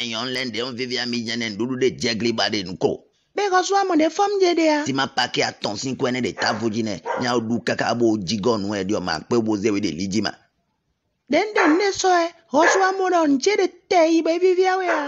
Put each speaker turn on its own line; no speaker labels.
enyon len de on vivia mi jenen dudu de jegli
bade nko
bẹ́ẹ̀kọ́ sún àmọ̀dé fọ́ọ̀mù jẹ́dẹ́ ya.
tí ma pàkí àtọ̀n sí kú ẹni de tábù jinlẹ̀ ní àwọn ọdún kaka bó jigọ́nù ẹ̀ di ọmọ àpé wo zéwé de lìjì ma.
dẹ́ndẹ̀ ní sọ ẹ ọ̀ṣun àmọ̀dé ọ̀njẹ́ de tẹ̀ ibẹ̀ fífi àwẹ̀
ya.